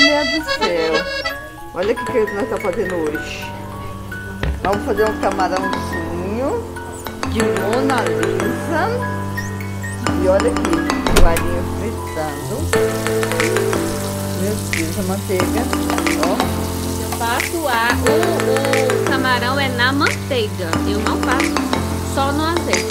Filha do céu. Olha o que, que nós estamos fazendo hoje. Vamos fazer um camarãozinho de Mona Lisa. E olha aqui, o fritando. Meu Deus, a manteiga. Ó. Eu faço a, o, o camarão é na manteiga. Eu não faço só no azeite.